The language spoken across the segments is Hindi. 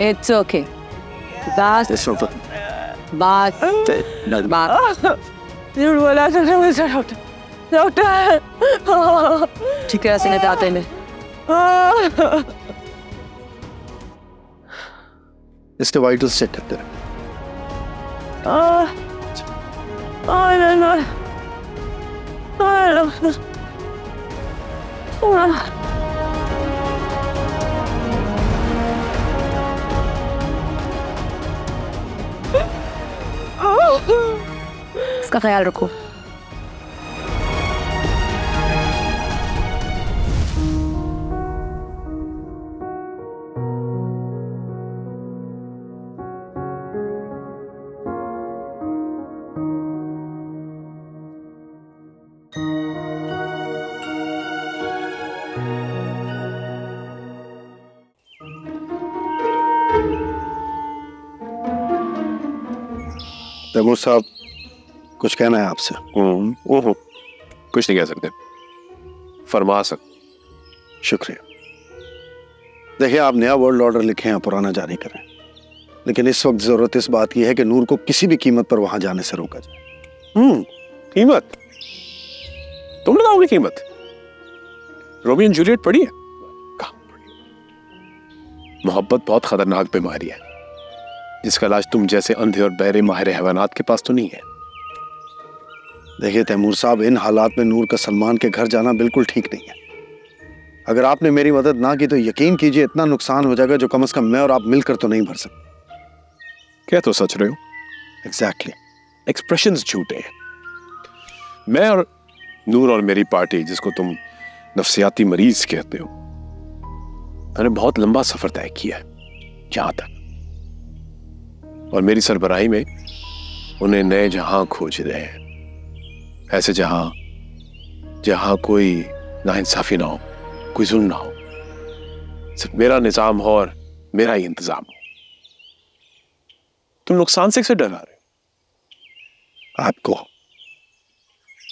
इट्स ओके बस Yes, doctor. बात No. बात झूठ बोला मुझसे डॉक्टर डॉक्टर ठीक तरह से नहीं आते नहीं Mr. White will sit doctor. इसका ख्याल रखो तैमूर साहब कुछ कहना है आपसे? हम्म, ओहो कुछ नहीं कह सकते। फरमा सक। शुक्रिया। देखिए आप नया वर्ल्ड ऑर्डर लिखें या पुराना जारी करें। लेकिन इस वक्त ज़रूरत इस बात की है कि नूर को किसी भी कीमत पर वहाँ जाने से रोका जाए। हम्म कीमत? तुम लगाओगे कीमत? रोमियो एंड जूलियट पढ़ी है? मोहब्बत बहुत खतरनाक बीमारी है। जिसका इलाज तुम जैसे अंधे और बहरे माहिर हैवानात के पास तो नहीं है। देखिए तैमूर साहब इन हालात में नूर का सलमान के घर जाना बिल्कुल ठीक नहीं है। अगर आपने मेरी मदद ना की तो यकीन कीजिए इतना नुकसान हो जाएगा जो कम से कम मैं और आप मिलकर तो नहीं भर सकते। क्या तो सच रहे हो? एग्जैक्टली एक्सप्रेशन झूठे हैं। मैं और नूर और मेरी पार्टी जिसको तुम नफसियाती मरीज़ कहते हो मैंने बहुत लंबा सफ़र तय किया है यहाँ तक और मेरी सरबराही में उन्हें नए जहाँ खोज रहे हैं। ऐसे जहाँ जहाँ कोई नाइंसाफी ना हो कोई जुल्म ना हो। सिर्फ़ मेरा निज़ाम हो और मेरा ही इंतज़ाम हो। तुम नुकसान से डरा रहे हो? आपको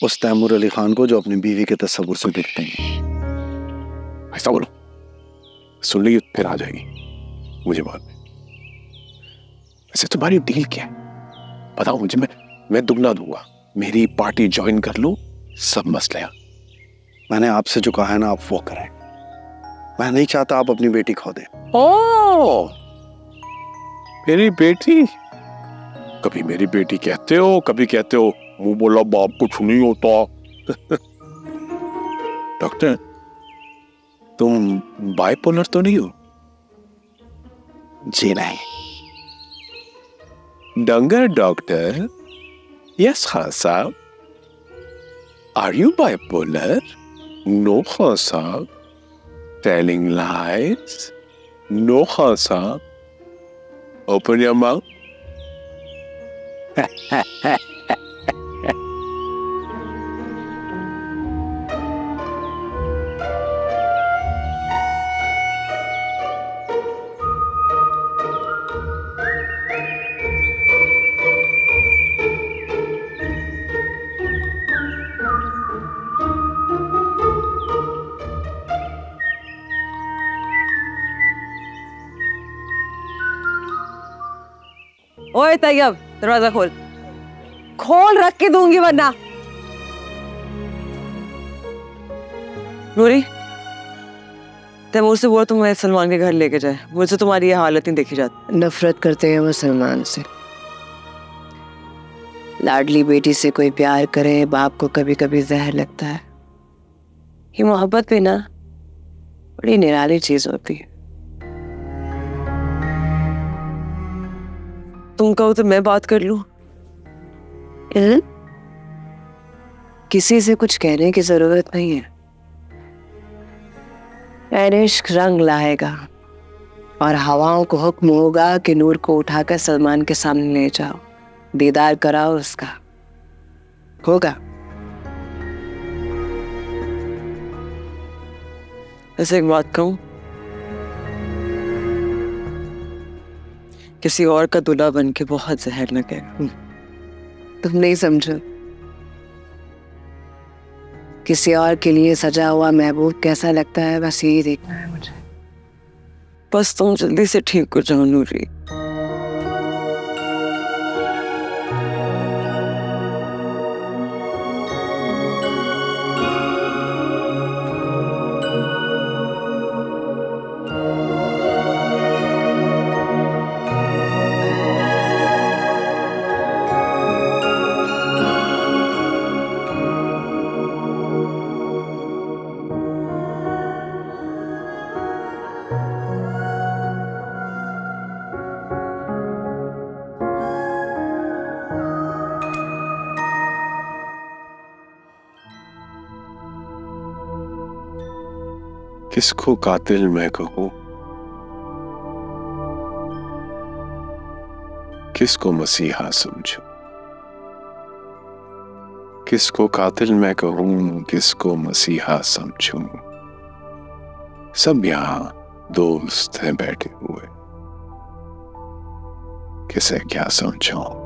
उस तैमूर अली खान को जो अपनी बीवी के तस्वुर से देखते हैं। ऐसा बोलो। सुन ली फिर आ जाएगी। मुझे बाद वैसे तुम्हारी डील क्या है? बताओ मुझे मैं मैं दुगना दूँगा। मेरी पार्टी ज्वाइन कर लो सब मसले। मैंने आपसे जो कहा है ना आप वो करें। मैं नहीं चाहता आप अपनी बेटी खो दें। ओ! मेरी बेटी? कभी मेरी बेटी कहते हो कभी कहते हो मुँह बोला बाप कुछ नहीं होता। डॉक्टर तुम बाइपोलर तो नहीं हो? जी नहीं। Dangar doctor? Yes, Khan Saab. Are you bipolar? No, Khan Saab. Telling lies? No, Khan Saab. Open your mouth. ओए तैयब दरवाज़ा खोल। खोल रख के दूँगी वरना। नूरी तैमूर से बोल तुम्हें सलमान के घर लेके जाए। मुझसे तुम्हारी ये हालत नहीं देखी जाती। नफरत करते हैं वो सलमान से। लाडली बेटी से कोई प्यार करे, बाप को कभी कभी जहर लगता है। ये मोहब्बत भी ना, बड़ी निराली चीज़ होती है। तुम कहो तो मैं बात कर लूँ। इल्ल? किसी से कुछ कहने की ज़रूरत नहीं है। ऐन रंग लाएगा और हवाओं को हुक्म होगा कि नूर को उठाकर सलमान के सामने ले जाओ। दीदार कराओ उसका। होगा। ऐसे एक बात कहूँ किसी और का दूल्हा बन के बहुत जहर लगेगा। तुम नहीं समझो। किसी और के लिए सजा हुआ महबूब कैसा लगता है? बस यही देखना है मुझे। बस तुम जल्दी से ठीक हो जाओ नूरी। किसको कातिल मैं कहूँ? किसको मसीहा समझूं? किसको कातिल मैं कहूँ, किसको मसीहा समझू? सब यहाँ दोस्त हैं बैठे हुए। किसे क्या समझूं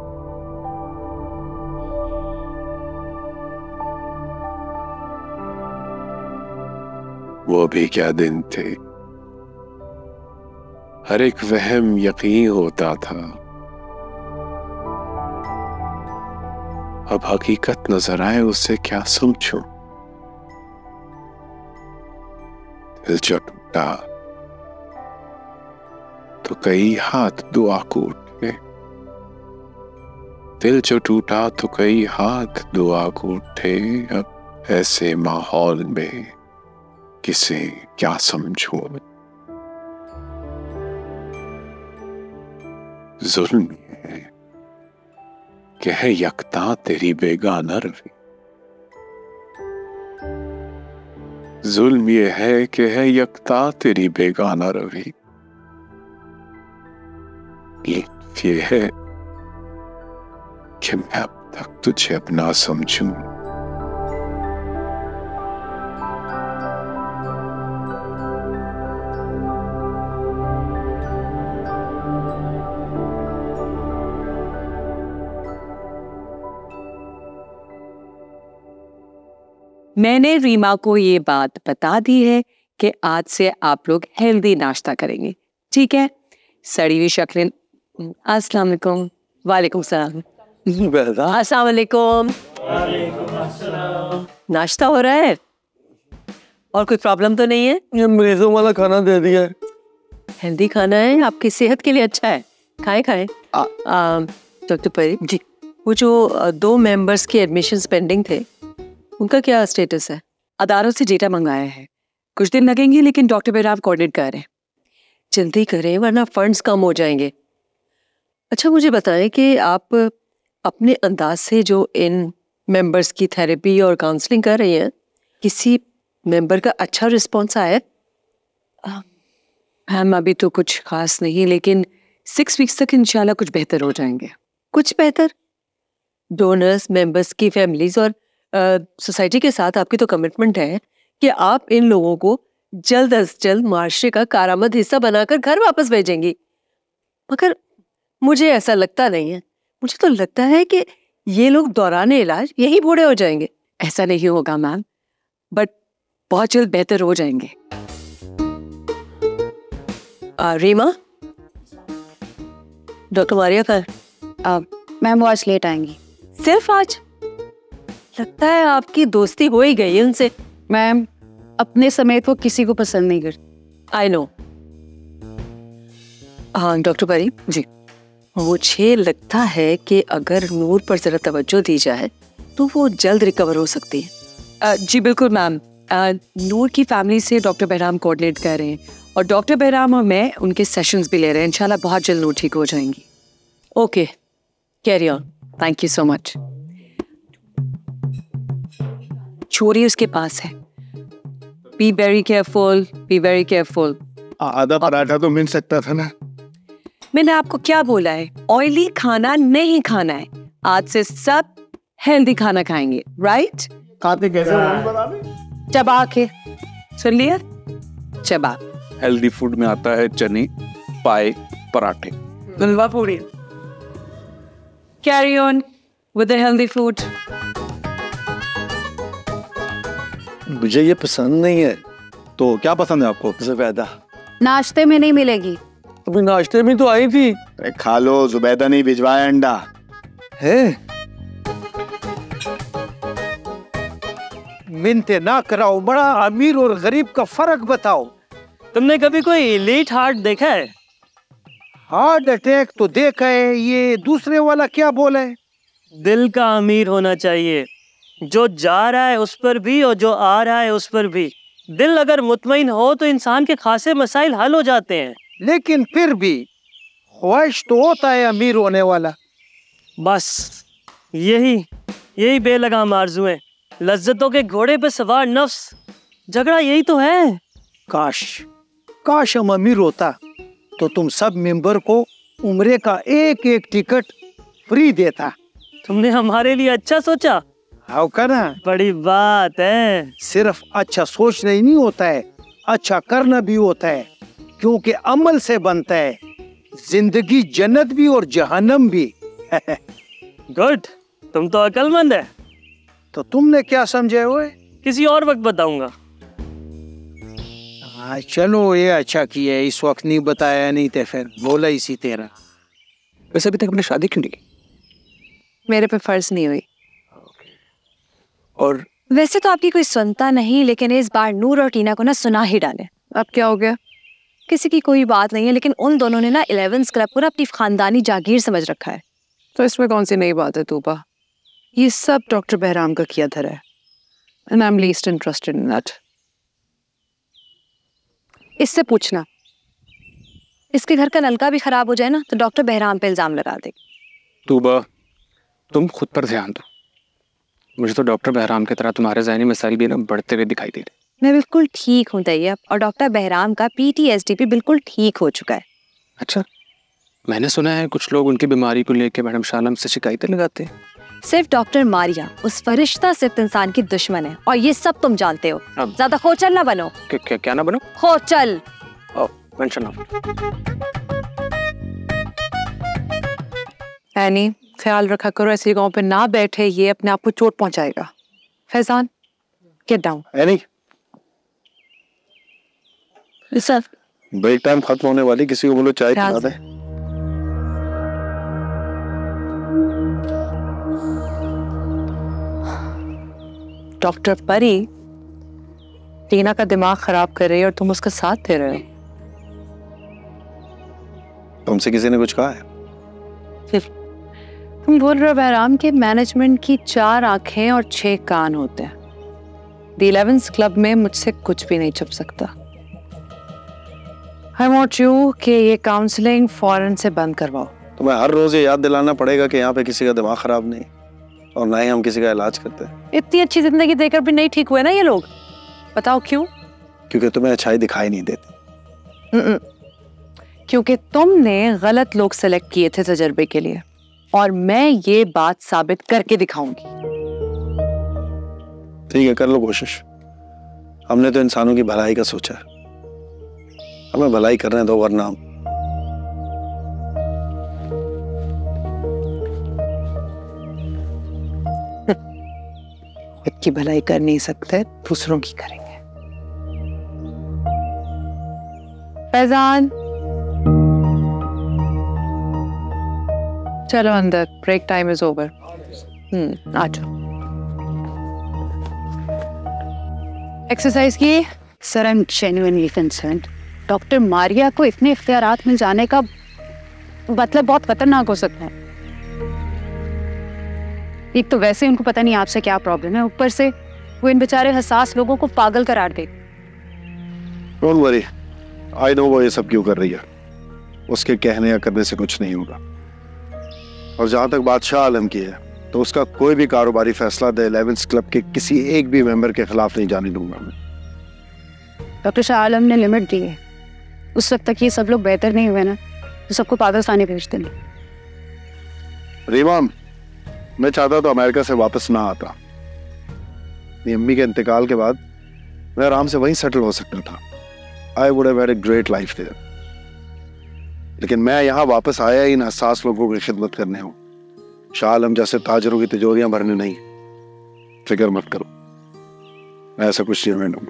वो भी क्या दिन थे। हर एक वहम यकीन होता था। अब हकीकत नज़र आए उससे क्या समझूं? दिल जो टूटा तो कई हाथ दुआ को उठे दिल जो टूटा तो कई हाथ दुआ को उठे अब ऐसे माहौल में किसे क्या समझो? जुल्म है। कि है यकता तेरी बेगाना रवि जुल्म ये है कि है यकता तेरी बेगाना रवि ये है कि मैं अब तक तुझे अपना समझूं। मैंने रीमा को ये बात बता दी है कि आज से आप लोग हेल्दी नाश्ता करेंगे। ठीक है? सड़ी हुई शक्लें अस्सलाम वालेकुम। वालेकुम सलाम। अस्सलाम वालेकुम। नाश्ता हो रहा है? और कोई प्रॉब्लम तो नहीं है? ये मरीजों वाला खाना दे दिया। है हेल्दी खाना है? आपकी सेहत के लिए अच्छा है। खाए खाएँ। डॉक्टर परी जी वो जो दो मेंबर्स के एडमिशंस पेंडिंग थे उनका क्या स्टेटस है? अदारों से डेटा मंगाया है। कुछ दिन लगेंगे लेकिन डॉक्टर बेराव कोऑर्डिनेट कर रहे हैं। जल्दी करें वरना फंड्स कम हो जाएँगे। अच्छा मुझे बताएँ कि आप अपने अंदाज से जो इन मेंबर्स की थेरेपी और काउंसलिंग कर रही हैं किसी मेंबर का अच्छा रिस्पॉन्स आया? है? मैम अभी तो कुछ खास नहीं लेकिन सिक्स वीक्स तक इंशाल्लाह कुछ बेहतर हो जाएँगे। कुछ बेहतर? डोनर्स मेंबर्स की फैमिलीज़ और सोसाइटी के साथ आपकी तो कमिटमेंट है कि आप इन लोगों को जल्द अज जल्द माशरे का कारामद हिस्सा बनाकर घर वापस भेजेंगी। मगर मुझे ऐसा लगता नहीं है। मुझे तो लगता है कि ये लोग दौरान इलाज यही बूढ़े हो जाएँगे। ऐसा नहीं होगा मैम बट बहुत जल्द बेहतर हो जाएँगे। आ, रीमा? डॉक्टर मारिया का मैम वो आज लेट आएँगी। सिर्फ़ आज? लगता है आपकी दोस्ती हो ही गई उनसे। मैम अपने समेत वो किसी को पसंद नहीं करती। आई नो हाँ डॉक्टर परी जी। मुझे लगता है कि अगर नूर पर जरा तवज्जो दी जाए तो वो जल्द रिकवर हो सकती है। जी बिल्कुल मैम। नूर की फैमिली से डॉक्टर बहराम कोऑर्डिनेट कर रहे हैं। और डॉक्टर बहराम और मैं उनके सेशंस भी ले रहे हैं। इंशाल्लाह बहुत जल्द नूर ठीक हो जाएँगी। Okay carry on thank you so much चोरी उसके पास है। Be very careful be very careful आधा पराठा तो मिल सकता था ना? मैंने आपको क्या बोला है? ऑयली खाना नहीं खाना है। आज से सब हेल्दी खाना खाएँगे राइट खाते कैसे दें। चबा के। सुन लिया चबा। हेल्दी फ़ूड में आता है चने पाए पराठे। Halwa puri. Carry on with healthy food मुझे ये पसंद नहीं है। तो क्या पसंद है आपको? जुबैदा। नाश्ते में नहीं मिलेगी। अभी नाश्ते में तो आई थी। अरे खा लो जुबैदा नहीं भिजवाया अंडा। है? मिनते ना कराओ बड़ा अमीर और गरीब का फ़र्क बताओ। तुमने कभी कोई एलीट हार्ट देखा है? हार्ट अटैक तो देखा है ये दूसरे वाला क्या बोला है? दिल का अमीर होना चाहिए। जो जा रहा है उस पर भी और जो आ रहा है उस पर भी। दिल अगर मुतमिन हो तो इंसान के खासे मसाइल हल हो जाते हैं। लेकिन फिर भी ख्वाहिश तो होता है अमीर होने वाला। बस यही यही बेलगाम आरज़ू है। लज्जतों के घोड़े पे सवार नफ्स। झगड़ा यही तो है। काश काश हम अमीर होता तो तुम सब मेंबर को उम्रे का एक एक टिकट फ्री देता। तुमने हमारे लिए अच्छा सोचा। हाउ करना। बड़ी बात है। सिर्फ़ अच्छा सोचना ही नहीं होता है अच्छा करना भी होता है क्योंकि अमल से बनता है ज़िंदगी जन्नत भी और जहन्नम भी। गुड तुम तो अकलमंद है। तो तुमने क्या समझे हुए? किसी और वक्त बताऊँगा। हाँ चलो ये अच्छा किया इस वक्त नहीं बताया नहीं थे फिर बोला इसी तेरा वैसे अभी तक हमने शादी क्यों नहीं की? मेरे पे फ़र्ज़ नहीं हुई। और वैसे तो आपकी कोई सुनता नहीं लेकिन इस बार नूर और टीना को ना सुना ही डाले। अब क्या हो गया? किसी की कोई बात नहीं है लेकिन उन दोनों ने ना इलेवेंथ क्लब को ना अपनी खानदानी जागीर समझ रखा है। तो इसमें कौन सी नई बात है तूबा ये सब डॉक्टर बहराम का किया धरा है and I am least interested in that इससे पूछना। इसके घर का नलका भी खराब हो जाए ना तो डॉक्टर बहराम पे इल्ज़ाम लगा दे। तूबा तुम खुद पर ध्यान दो। मुझे तो डॉक्टर बहराम की तरह तुम्हारे जहनी मिसाइल भी ना बढ़ते हुए दिखाई दे रहे। मैं बिल्कुल ठीक हूँ तैयब और डॉक्टर बहराम का पीटीएसडी भी बिल्कुल ठीक हो चुका है। अच्छा मैंने सुना है कुछ लोग उनकी बीमारी को लेकर मैडम शालम से शिकायतें लगाते हैं। सिर्फ़ डॉक्टर मारिया उस फरिश्ता सिर्फ़ इंसान की दुश्मन है और ये सब तुम जानते हो। अब- ज़्यादा खोचल ना बनो। क्या क्या, ना बनो? खोचल मेंशन ऑफ़ एनी ख्याल रखा करो ऐसी गाँव पे ना बैठे ये अपने आप को चोट पहुंचाएगा। Faizan get down any? Sir break time खत्म होने वाली किसी को बोलो चाय पिला दे। डॉक्टर परी टीना का दिमाग खराब कर रही है और तुम उसका साथ दे रहे हो। तुमसे किसी ने कुछ कहा है? तुम बोल रहे हो बहराम के मैनेजमेंट की चार आँखें और छह कान होते हैं। द इलेवेंथ क्लब में मुझसे कुछ भी नहीं छुप सकता। आई वॉन्ट यू कि ये काउंसलिंग फ़ौरन से बंद करवाओ। तुम्हें हर रोज ये याद दिलाना पड़ेगा कि यहाँ पे किसी का दिमाग खराब नहीं और ना ही हम किसी का इलाज करते हैं। इतनी अच्छी ज़िंदगी देकर भी नहीं ठीक हुए ना ये लोग? बताओ क्यों? क्योंकि तुम्हें अच्छाई दिखाई नहीं देती। हम्म, क्योंकि तुमने गलत लोग सेलेक्ट किए थे तजर्बे के लिए। और मैं ये बात साबित करके दिखाऊँगी। ठीक है कर लो कोशिश। हमने तो इंसानों की भलाई का सोचा है। हमें भलाई करने दो वरना हम खुद की भलाई कर नहीं सकते दूसरों की करेंगे। फैजान चलो अंदर break time is over hmm आ जाओ। एक्सरसाइज की? Sir I am genuinely concern doctor Maria को इतने इख्तियारात मिल जाने का मतलब बहुत खतरनाक हो सकता है। एक तो वैसे उनको पता नहीं आपसे क्या प्रॉब्लम है। ऊपर से वो इन बेचारे हसास लोगों को पागल करार दे। डोंट वरी आई नो वो ये सब क्यों कर रही है। उसके कहने या करने से कुछ नहीं होगा। और जहाँ तक बादशाह आलम की है तो उसका कोई भी कारोबारी फैसला द इलेवेंथ क्लब के किसी एक भी मेंबर के खिलाफ नहीं जाने दूँगा मैं। डॉक्टर शाह आलम ने लिमिट दी है। उस वक्त तक ये सब लोग बेहतर नहीं हुए ना तो सबको पाकिस्तानी भेज देंगे रीमा मैं चाहता तो अमेरिका से वापस ना आता। मेरी अम्मी के इंतकाल के बाद मैं आराम से वहीं सेटल हो सकता था। I would have had a great life there लेकिन मैं यहाँ वापस आया इन हसास लोगों की खिदमत करने हूँ। शाह जैसे ताजरों की तिजोरियाँ भरने नहीं फ़िक्र मत करो मैं ऐसा कुछ नहीं मैडम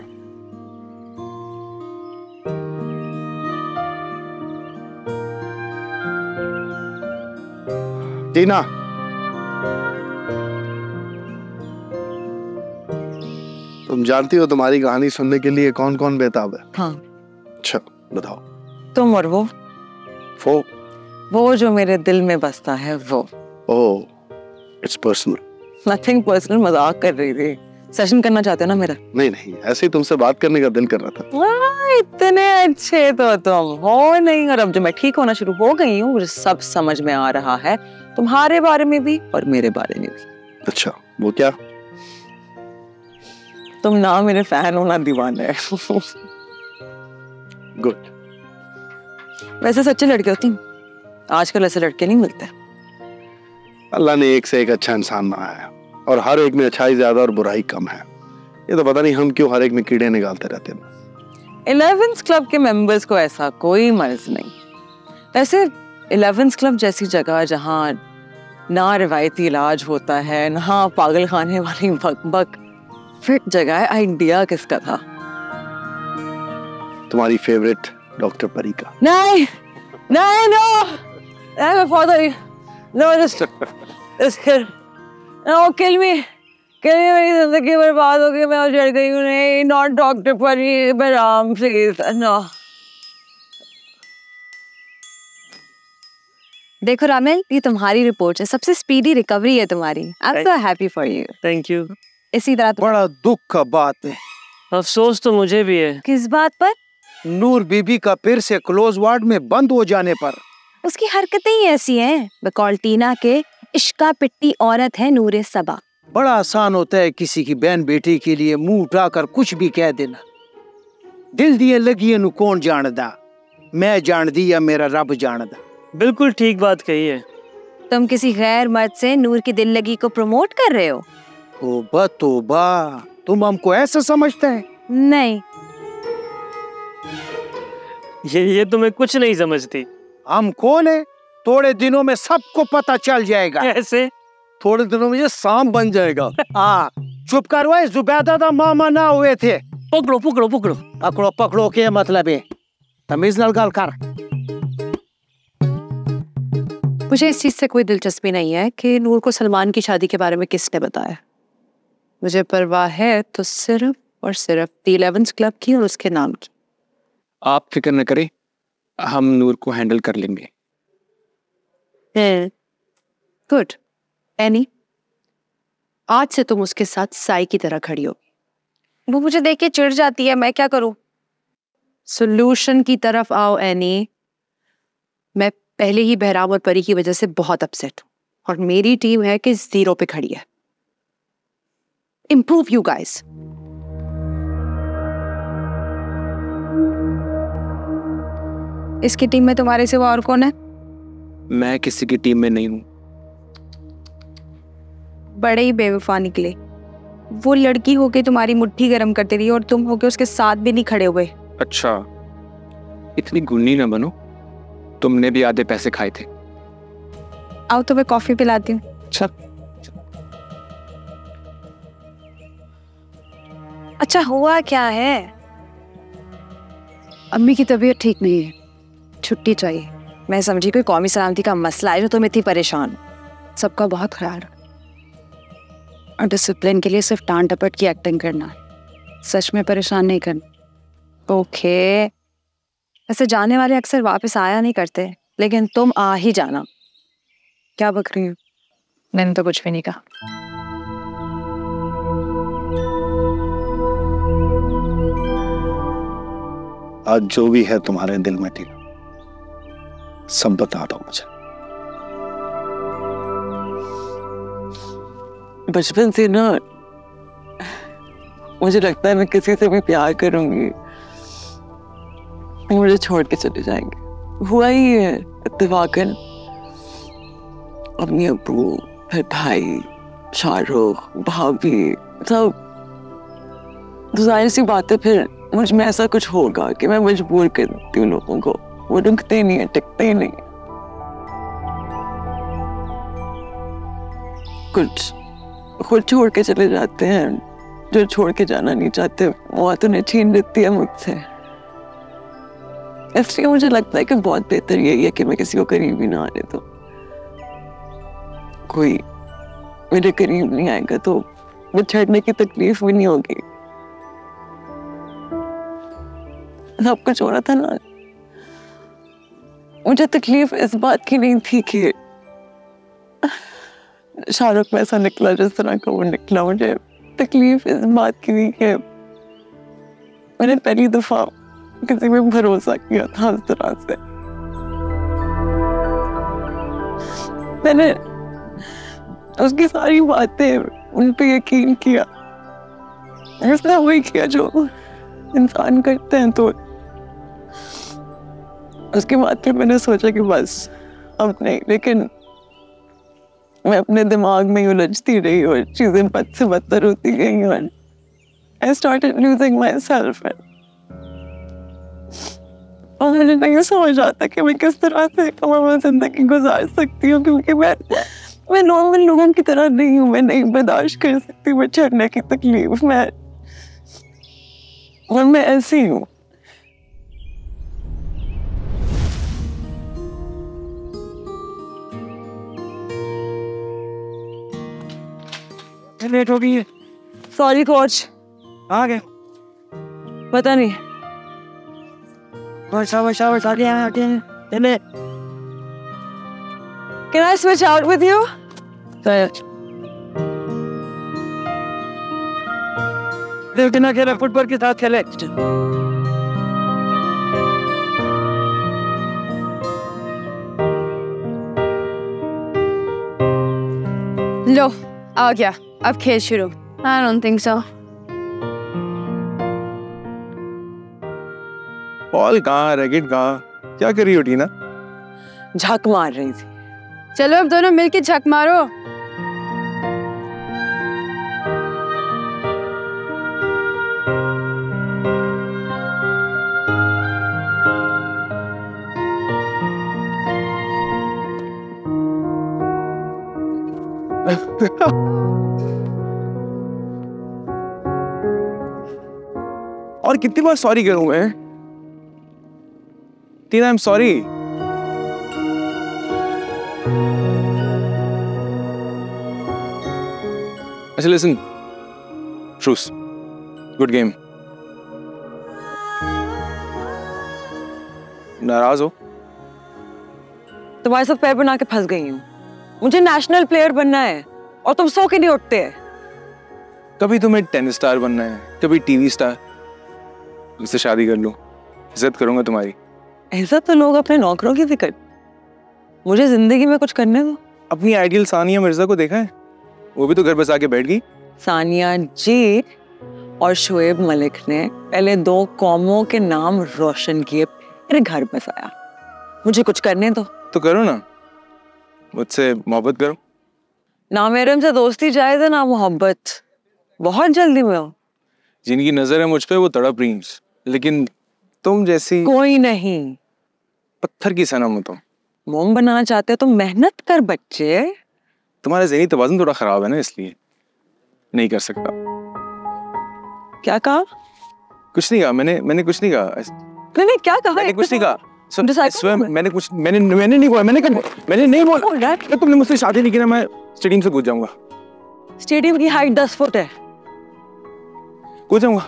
टीना। तुम जानती हो तुम्हारी कहानी सुनने के लिए कौन कौन बेताब है? हाँ। अच्छा बताओ। तुम और वो। वो? वो जो मेरे दिल में बसता है वो। Oh it's personal nothing personal मज़ाक कर रही थी। सेशन करना चाहते हो ना मेरा? नहीं नहीं ऐसे ही तुमसे बात करने का दिल कर रहा था। वाह, इतने अच्छे तो तुम हो नहीं और अब जो मैं ठीक होना शुरू हो गई हूँ मुझे सब समझ में आ रहा है तुम्हारे बारे में भी और मेरे बारे में भी। अच्छा वो क्या? तुम ना मेरे फ़ैन हो ना दीवाने। गुड वैसे सच्चे लड़के हो। तुम आजकल ऐसे लड़के नहीं मिलते। अल्लाह ने एक से एक अच्छा इंसान बनाया है और हर एक में अच्छाई ज़्यादा और बुराई कम है। ये तो पता नहीं हम क्यों हर एक में कीड़े निकालते रहते हैं। इलेवेंथ क्लब के मेंबर्स को ऐसा कोई मर्ज नहीं। वैसे इलेवेंथ क्लब जैसी जगह जहाँ ना रिवायती इलाज होता है ना पागल खाने वाली बक बक फिट जगह है आइडिया किसका था? तुम्हारी फेवरेट डॉक्टर परी का। नहीं नहीं no my father no just just kill. No kill me. Kill me मेरी ज़िंदगी बर्बाद हो गई मैं उजड़ गई हूँ नहीं नॉट डॉक्टर परी बराम प्लीज़ नो देखो रामेल ये तुम्हारी रिपोर्ट है सबसे स्पीडी रिकवरी है तुम्हारी. I am so happy for you thank you इसी तरह बड़ा दुख का बात है। अफसोस तो मुझे भी है। किस बात पर? नूर बीबी का फिर से क्लोज वार्ड में बंद हो जाने पर। उसकी हरकतें ही ऐसी हैं बकौल टीना के इश्का पिट्टी औरत है नूर सबा। बड़ा आसान होता है किसी की बहन बेटी के लिए मुँह उठाकर कुछ भी कह देना। दिल दिए लगी नु कौन जानदा? मैं जान दी या मेरा रब जानदा? बिल्कुल ठीक बात कही है। तुम किसी गैर मर्द से नूर की दिल लगी को प्रमोट कर रहे हो? तोबा तोबा तुम हमको ऐसा समझते हैं? नहीं ये ये तुम्हें कुछ नहीं समझती। हम कौन है? थोड़े दिनों में सबको पता चल जाएगा। कैसे? थोड़े दिनों में ये सांप बन जाएगा। हाँ चुप करवाए जुबैदा दा मामा ना हुए थे। पकड़ो पकड़ो पकड़ो। पकड़ो पकड़ो के मतलब है? तमीज नाल गल कर। मुझे इस चीज़ से कोई दिलचस्पी नहीं है कि नूर को सलमान की शादी के बारे में किसने बताया। मुझे परवाह है तो सिर्फ़ और सिर्फ़ दी इलेवेंथ क्लब की और उसके नाम की। आप फ़िक्र न करें हम नूर को हैंडल कर लेंगे। गुड। एनी आज से तुम उसके साथ साई की तरह खड़ी हो वो मुझे देख के चिढ़ जाती है मैं क्या करूँ? सोल्यूशन की तरफ़ आओ एनी। मैं पहले ही बहराम और परी की वजह से बहुत अपसेट हूँ और मेरी टीम है कि ज़ीरो पे खड़ी है। Improve you guys. इसकी टीम में तुम्हारे सिवा और कौन है? मैं किसी की टीम में नहीं हूँ। बड़े ही बेवफा निकले। वो लड़की होके तुम्हारी मुट्ठी गर्म करती रही और तुम होके उसके साथ भी नहीं खड़े हुए। अच्छा इतनी गुन्नी ना बनो। तुमने भी आधे पैसे खाए थे। आओ तो मैं कॉफ़ी पिलाती हूँ। अच्छा। अच्छा हुआ क्या है? अम्मी की तबीयत ठीक नहीं है। छुट्टी चाहिए। मैं समझी कोई कौमी सलामती का मसला है जो तुम इतनी परेशान सबका बहुत ख्याल और डिसिप्लिन के लिए सिर्फ़ टांट टपट की एक्टिंग करना। सच में परेशान नहीं करना। ओके ऐसे जाने वाले अक्सर वापस आया नहीं करते लेकिन तुम आ ही जाना। क्या बक रही हो? मैंने तो कुछ भी नहीं कहा। आज जो भी है तुम्हारे दिल में टीना सब बता दो मुझे। बचपन से ना, मुझे लगता है मैं किसी से भी प्यार करूँगी। मुझे छोड़ के चले जाएँगे। हुआ ही है, इत्तेफाकन। अपनी अबू, फिर भाई, शाहरुख, भाभी, सब। तो ज़ाहिर सी बात है, फिर मुझमें ऐसा कुछ होगा कि मैं मजबूर कर हूँ लोगों को। वो रुकते नहीं है टिकते ही नहीं कुछ खुद छोड़ के चले जाते हैं जो छोड़ के जाना नहीं चाहते मौत उन्हें छीन लेती है मुझसे इसलिए मुझे लगता है कि बहुत बेहतर यही है कि मैं किसी को करीब ही ना आने दो कोई मेरे करीब नहीं आएगा तो बिछड़ने की तकलीफ़ भी नहीं होगी सब कुछ हो रहा था ना मुझे तकलीफ़ इस बात की नहीं थी कि शाहरुख में ऐसा निकला जिस तरह का वो निकला। मुझे तकलीफ़ इस बात की थी कि मैंने पहली दफ़ा किसी पे भरोसा किया था उस तरह से। मैंने उसकी सारी बातें उन पे यकीन किया। उसने वही किया जो इंसान करते हैं तो उसके बाद फिर मैंने सोचा कि बस, अब नहीं, लेकिन मैं अपने दिमाग में ही उलझती रही और चीज़ें बद से बदतर होती गई और I started losing myself and और मुझे नहीं समझ आता कि मैं किस तरह से कमाल ज़िंदगी गुजार सकती हूँ क्योंकि मैं मैं नॉर्मल लोगों की तरह नहीं हूँ, मैं नहीं बर्दाश्त कर सकती, मैं चढ़ने की तकलीफ़ मैं, और मैं ऐसी हूँ। लेट हो गई है सॉरी कोच आ गए? पता नहीं। वर्षा वर्षा वर्षा के यहाँ आते हैं Can I switch out with you? देव ना खेले फुटबॉल के साथ खेले। लो आ गया। अब खेल शुरू। I don't think so ball कहाँ रैकेट कहाँ? क्या कर रही हो टीना झक मार रही थी। चलो अब दोनों मिलके झक मारो। कितनी बार सॉरी करूँ मैं? टीना आई एम सॉरी अच्छा लिसन ट्रूस गुड गेम नाराज़ हो? तुम्हारे साथ पैर बना के फंस गई हूँ। मुझे नेशनल प्लेयर बनना है और तुम सो के नहीं उठते। कभी तुम्हें टेनिस स्टार बनना है कभी टीवी स्टार मुझसे शादी कर लो। इज़्ज़त करूँगा तुम्हारी। ऐसा तो लोग अपने नौकरों की फ़िक्र मुझे ज़िंदगी में कुछ करने दो। अपनी आइडियल सानिया मिर्ज़ा को देखा है? वो भी तो घर बसा के बैठ गई। सानिया जी और शोएब मलिक ने पहले दो कौमों के नाम रोशन किए फिर घर बसाया मुझे कुछ करने दो। तो करो ना। मुझसे मोहब्बत करो। ना मेरे से दोस्ती जायज़ है ना मोहब्बत। बहुत जल्दी में हो जिनकी नज़र है मुझ पे वो तड़प रही। लेकिन तुम जैसी कोई नहीं। पत्थर की सनम हो तुम। मोम बनाना चाहते हो तो मेहनत कर बच्चे। तुम्हारा जहनी तवाजन थोड़ा खराब है ना इसलिए नहीं कर सकता। क्या कहा? कुछ नहीं कहा मैंने मैंने कुछ नहीं कहा। नहीं नहीं क्या कहा? मैंने कुछ नहीं तो- कहा सुन, स्वयं करो। मैंने कुछ मैंने मैंने नहीं बोला मैंने कहा मैंने नहीं बोला। तुमने मुझसे शादी नहीं की ना मैं स्टेडियम से कूद जाऊँगा। स्टेडियम की हाइट दस फुट है। कूद जाऊँगा।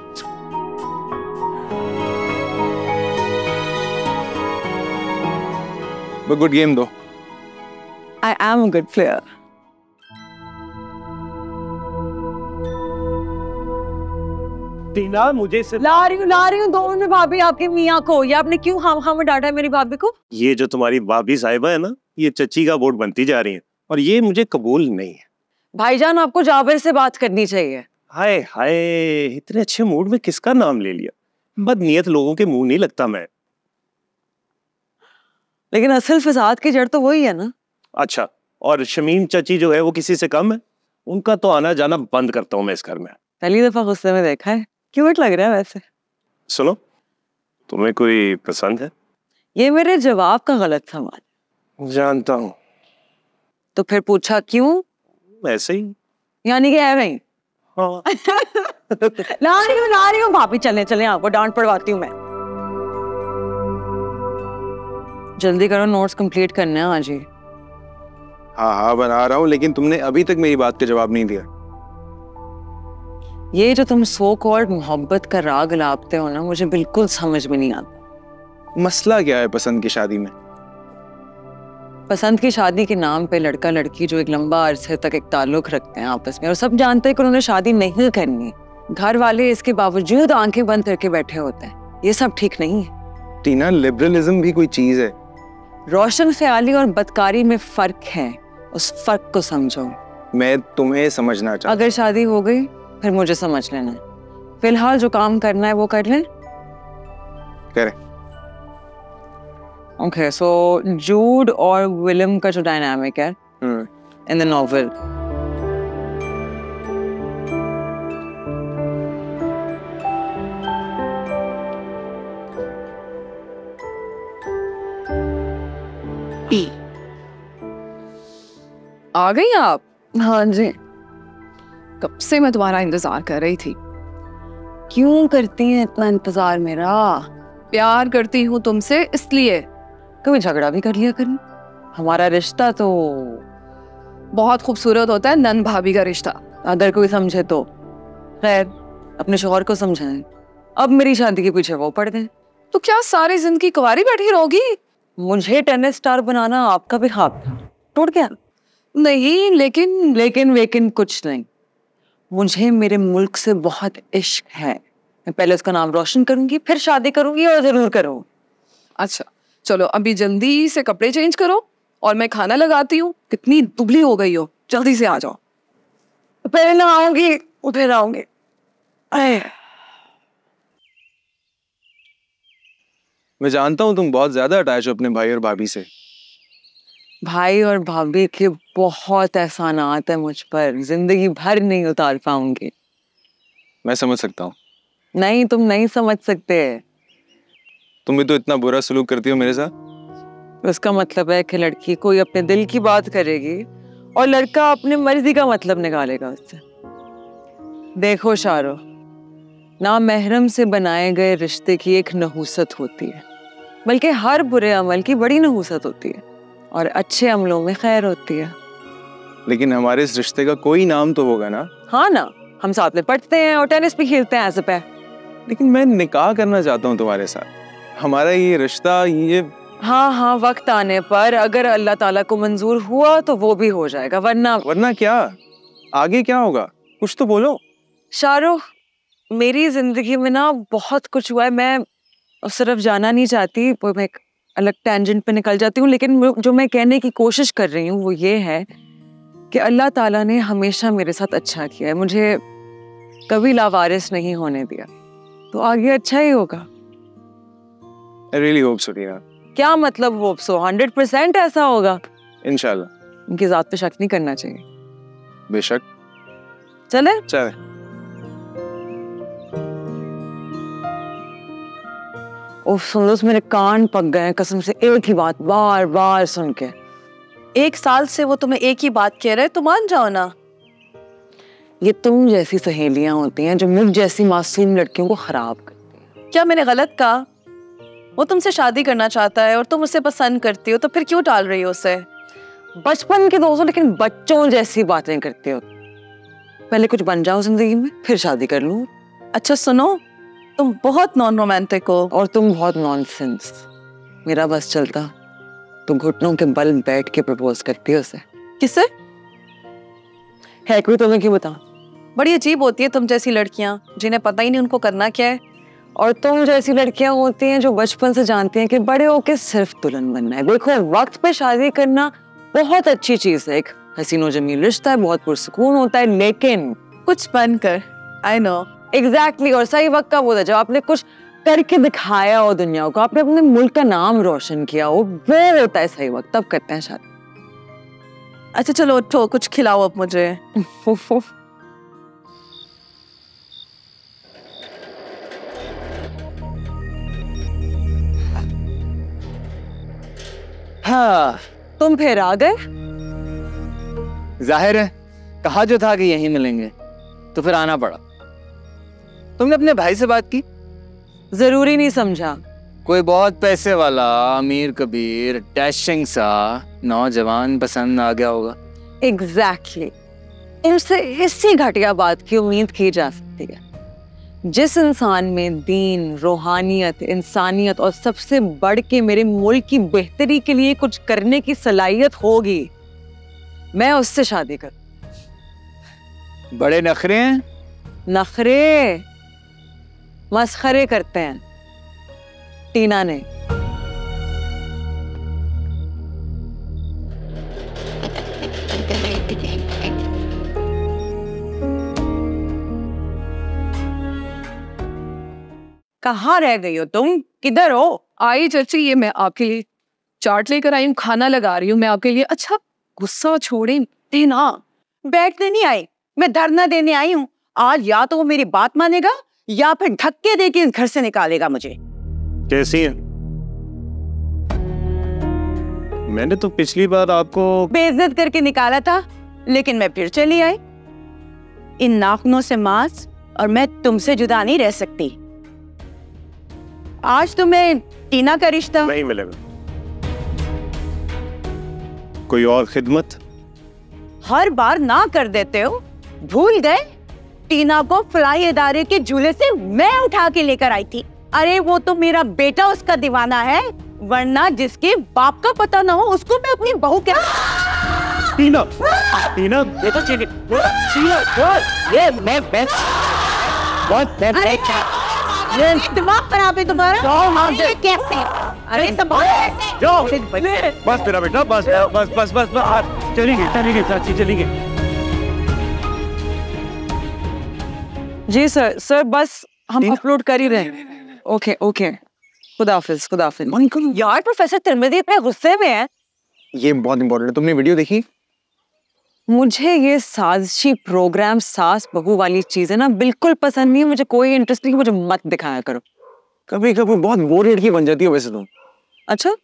गुड गेम दो I am a good player Tina मुझे से ला रही हूँ ला रही हूँ दो में भाभी आपकी मियाँ को। ये आपने क्यों हम हम डांटा है मेरी भाभी को? ये जो तुम्हारी भाभी साहिबा है ना ये चच्ची का बोर्ड बनती जा रही है। और ये मुझे कबूल नहीं है। भाईजान आपको जाबिर से बात करनी चाहिए। हाय हाय इतने अच्छे मूड में किसका नाम ले लिया? बदनीयत लोगों के मुँह नहीं लगता मैं। लेकिन असल फसाद की जड़ तो वही है ना। अच्छा और शमीम चाची जो है वो किसी से कम है? उनका तो आना जाना बंद करता हूँ मैं इस घर में। पहली दफ़ा गुस्से में देखा है। क्यूट लग रहा है वैसे? सुनो तुम्हें कोई पसंद है? ये मेरे जवाब का गलत सवाल। जानता हूँ। तो फिर पूछा क्यों? ऐसे ही। यानी कि है नहीं हाँ। ला रही हूँ ला रही हूँ। भाभी चले चले आपको डांट पड़वाती हूँ मैं। जल्दी करो नोट्स कंप्लीट करने हैं आज ही। हाँ हाँ बना रहा हूँ लेकिन तुमने अभी तक मेरी बात का जवाब नहीं दिया। ये जो तुम सो कॉल्ड मोहब्बत का राग लापते हो ना मुझे बिल्कुल समझ में नहीं आता। मसला क्या है पसंद की शादी में? पसंद की शादी के नाम पे लड़का लड़की जो एक लंबा अरसे तक एक ताल्लुक रखते हैं आपस में और सब जानते हैं कि उन्होंने शादी नहीं करनी। घर वाले इसके बावजूद आँखें बंद करके बैठे होते हैं। ये सब ठीक नहीं है। टीना लिबरलिज्म भी कोई चीज़ है। रोशन ख्याली और बदकारी में फ़र्क है। उस फ़र्क को समझो। मैं तुम्हें समझना चाहता अगर शादी हो गई फिर मुझे समझ लेना। फ़िलहाल जो काम करना है वो कर लें। करें। ओके सो जूड और विलियम का जो डायनामिक है इन द नॉवल आ गई आप? हाँ जी। कब से मैं तुम्हारा इंतज़ार कर रही थी? क्यों करती हैं इतना इंतज़ार मेरा? प्यार करती हूँ तुमसे इसलिए। कभी झगड़ा भी कर लिया करें। हमारा रिश्ता तो बहुत खूबसूरत होता है नन भाभी का रिश्ता। अगर कोई समझे तो। खैर अपने शोहर को समझाएँ। अब मेरी शादी के पीछे वो पड़ गए। तो क्या सारी ज़िंदगी कुंवारी बैठी रहोगी? मुझे टेनिस स्टार बनाना आपका भी ख्वाब था। टूट गया। नहीं लेकिन लेकिन वेकिन कुछ नहीं। मुझे मेरे मुल्क से बहुत इश्क है। मैं पहले उसका नाम रोशन करूँगी फिर शादी करूँगी और ज़रूर करूँ अच्छा चलो अभी जल्दी से कपड़े चेंज करो और मैं खाना लगाती हूँ। कितनी दुबली हो गई हो। जल्दी से आ जाओ। पहले ना आऊँगी उधर आऊँगी। मैं जानता हूँ तुम बहुत ज़्यादा अटैच हो अपने भाई और भाभी से। भाई और भाभी के बहुत एहसानात है मुझ पर। ज़िंदगी भर नहीं उतार पाऊँगी। मैं समझ सकता हूँ। नहीं तुम नहीं समझ सकते। तुम भी तो इतना बुरा सलूक करती हो मेरे साथ। उसका मतलब है कि लड़की कोई अपने दिल की बात करेगी और लड़का अपने मर्ज़ी का मतलब निकालेगा उससे। देखो शारो ना महरम से बनाए गए रिश्ते की एक नहूसत होती है। बल्कि हर बुरे अमल की बड़ी नहूसत होती है और अच्छे अमलों में खैर होती है। लेकिन हमारे इस रिश्ते का कोई नाम तो होगा ना? हाँ ना हम साथ में पढ़ते हैं और टेनिस भी खेलते हैं ऐसे पे लेकिन मैं निकाह करना चाहता हूँ तुम्हारे साथ। हमारा ये रिश्ता ये हाँ हाँ वक्त आने पर अगर अल्लाह ताला को मंजूर हुआ तो वो भी हो जाएगा वरना वरना क्या? आगे क्या होगा? कुछ तो बोलो। शाहरुख मेरी ज़िंदगी में ना बहुत कुछ हुआ है। मैं उस तरफ़ जाना नहीं चाहती वो मैं एक अलग टेंजेंट पे निकल जाती हूँ लेकिन जो मैं कहने की कोशिश कर रही हूँ वो ये है कि अल्लाह ताला ने हमेशा मेरे साथ अच्छा किया है। मुझे कभी लावारिस नहीं होने दिया। तो आगे अच्छा ही होगा। रियली होप सो टीना क्या मतलब होप सो हंड्रेड परसेंट ऐसा होगा। इंशाल्लाह। इनकी जात पे शक नहीं करना चाहिए। बेशक। चले? चले। उफ सुन लो मेरे कान पक गए कसम से एक ही बात बार बार सुन के। एक साल से वो तुम्हें एक ही बात कह रहे तो मान जाओ ना। ये तुम जैसी सहेलियाँ होती हैं जो मुझ जैसी मासूम लड़कियों को खराब करती हैं। क्या मैंने गलत कहा? वो तुमसे शादी करना चाहता है और तुम उसे पसंद करती हो तो फिर क्यों टाल रही हो उसे? बचपन के दोस्तों लेकिन बच्चों जैसी बातें करती हो। पहले कुछ बन जाओ ज़िंदगी में फिर शादी कर लूँ। अच्छा सुनो तुम बहुत नॉन रोमांटिक हो। और तुम बहुत नॉनसेंस मेरा बस चलता। तुम घुटनों के बल बैठ के प्रपोज करती हो उसे। किससे है कोई तुम्हें क्यों बता? बड़ी अजीब होती है तुम जैसी लड़कियाँ जिन्हें पता ही नहीं उनको करना क्या है। और तुम जैसी लड़कियाँ होती हैं जो बचपन से जानती हैं कि बड़े होके सिर्फ़ दुल्हन बनना है। देखो वक्त पे शादी करना बहुत अच्छी चीज़ है। एक हसीनो जमील रिश्ता है बहुत पुरसकून होता है लेकिन कुछ बनकर आई नो एग्जैक्टली और सही वक्त का वो था जब आपने कुछ करके दिखाया हो दुनिया को आपने अपने मुल्क का नाम रोशन किया हो वो होता है सही वक्त तब करते हैं शादी। अच्छा चलो उठो कुछ खिलाओ अब मुझे। हाँ। तुम फिर आ गए? ज़ाहिर है कहा जो था कि यहीं मिलेंगे तो फिर आना पड़ा। तुमने अपने भाई से बात की? ज़रूरी नहीं समझा। कोई बहुत पैसे वाला अमीर कबीर डैशिंग सा नौजवान पसंद आ गया होगा। Exactly exactly. इनसे इसी घटिया बात की उम्मीद की जा सकती है। जिस इंसान में दीन रूहानियत इंसानियत और सबसे बढ़ के मेरे मुल्क की बेहतरी के लिए कुछ करने की सलाहियत होगी मैं उससे शादी कर। बड़े नखरे हैं? नखरे? मस्खरे करते हैं। टीना ने। कहाँ रह गई हो तुम? किधर हो? आई चर्ची ये मैं आपके लिए चाट लेकर आई हूँ खाना लगा रही हूँ मैं आपके लिए। अच्छा गुस्सा छोड़े टीना बैठने नहीं आई मैं धरना देने आई हूँ। आज या तो वो मेरी बात मानेगा या फिर धक्के दे के इस घर से निकालेगा मुझे। कैसी है? मैंने तो पिछली बार आपको बेइज्जत करके निकाला था लेकिन मैं फिर चली आई। इन नाखूनों से मांस और मैं तुमसे जुदा नहीं रह सकती। आज तुम्हें टीना का रिश्ता नहीं मिलेगा। कोई और खिदमत? हर बार ना कर देते हो भूल गए? टीना को फ्लाई इदारे के झूले से मैं उठा के लेकर आई थी अरे वो तो मेरा बेटा उसका दीवाना है वरना जिसके बाप का पता ना हो उसको मैं अपनी बहू क्या टीना टीना ये तो चली टीना ये मैं मैं बहुत मैं मैं ये दिमाग खराब है तुम्हारा ये कैसे अरे जाओ बस मेरा बेटा बस बस बस बस बस चलेंगे चलेंगे चाची चलेंगे जी सर सर बस हम अपलोड कर ही रहे हैं ओके ओके खुदा हाफिज खुदा हाफिज। यार प्रोफेसर तिरमिदी इतने गुस्से में है। ये बहुत इंपॉर्टेंट है। तुमने वीडियो देखी? मुझे ये साजिशी प्रोग्राम सास बहू वाली चीज़ें ना बिल्कुल पसंद नहीं है। मुझे कोई इंटरेस्ट नहीं मुझे मत दिखाया करो। कभी कभी बहुत बोर लड़की बन जाती है वैसे तुम। अच्छा?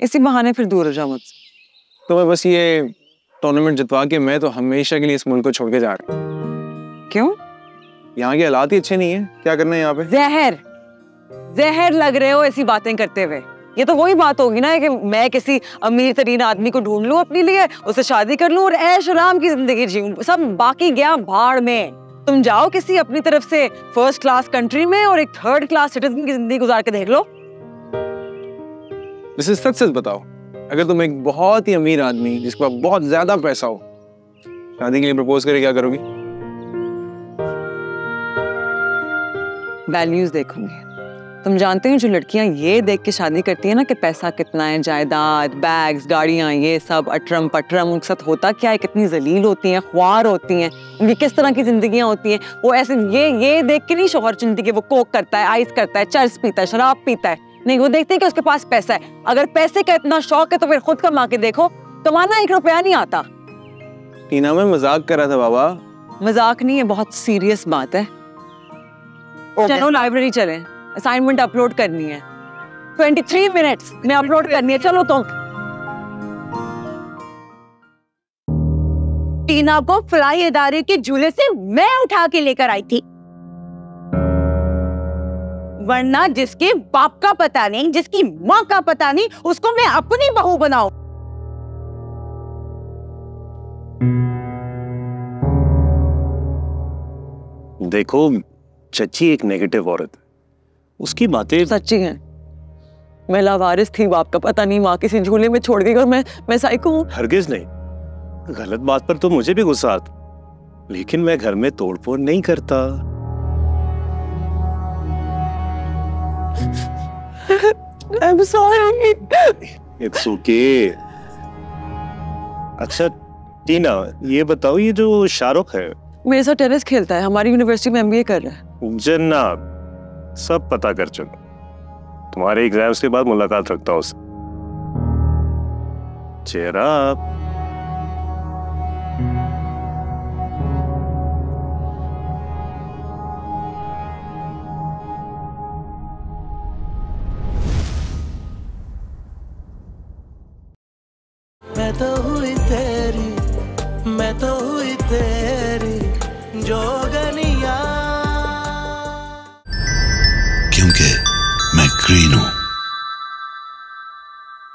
इसी बहाने फिर दूर हो जाओ मुझसे तो मैं बस ये टूर्नामेंट जितवा के मैं तो हमेशा के लिए इस मुल्क को छोड़ के जा रहा हूँ। क्यों? यहाँ के हालात ही अच्छे नहीं है। क्या करना है यहाँ पे? जहर। जहर लग रहे हो ऐसी बातें करते हुए। ये तो वही बात होगी ना कि मैं किसी अमीर तरीन आदमी को ढूंढ लूँ अपने लिए उससे शादी कर लूँ और ऐश आराम की ज़िंदगी जीऊं सब बाकी गया भाड़ में। तुम जाओ किसी अपनी तरफ़ से फ़र्स्ट क्लास कंट्री में और एक थर्ड क्लास सिटीजन की ज़िंदगी गुजार के देख लो। सच सच बताओ अगर तुम एक बहुत ही अमीर आदमी जिसके पास बहुत ज़्यादा पैसा हो शादी के लिए प्रपोज करे क्या करोगी? वैल्यूज़ देखूँगी। तुम जानते हो जो लड़कियाँ ये देख के शादी करती है ना कि पैसा कितना है जायदाद बैग्स गाड़ियाँ ये सब अटरम पटरम उनके साथ होता क्या है? कितनी जलील होती हैं ख्वार होती हैं उनकी किस तरह की जिंदगियाँ होती हैं? वो ऐसे ये ये देख के नहीं शोहर चुनती कि वो कोक करता है आइस करता है चर्च पीता है शराब पीता है। नहीं वो देखते हैं कि उसके पास पैसा है। अगर पैसे का इतना शौक है तो फिर खुद कमा के देखो कमाना एक रुपया नहीं आता। टीना मैं मज़ाक कर रहा था बाबा। मज़ाक नहीं है बहुत सीरियस बात है। चलो लाइब्रेरी चले। असाइनमेंट अपलोड करनी है। 23 मिनट्स में अपलोड करनी है। चलो तुम टीना को फ्लाई इदारे के झूले से मैं उठा के लेकर आई थी। वरना जिसके बाप का पता नहीं जिसकी माँ का पता नहीं उसको मैं अपनी बहू बनाऊँ। देखो चची एक नेगेटिव औरत उसकी बातें सच्ची हैं। मैं लावारिस थी बाप का पता नहीं माँ किसी झूले में छोड़ गई और मैं मैं साइको हूँ। हरगिज नहीं। गलत बात पर तो मुझे भी गुस्सा आता। लेकिन मैं घर में तोड़फोड़ नहीं करता। I'm sorry. इट्स ओके अच्छा टीना ये बताओ ये जो शाहरुख है। मेरे साथ टेनिस खेलता है हमारी यूनिवर्सिटी में एमबीए कर रहा है। जन्नत सब पता कर चलो तुम्हारे एग्ज़ाम्स के बाद मुलाकात रखता हूँ चेहरा मैं तो हुई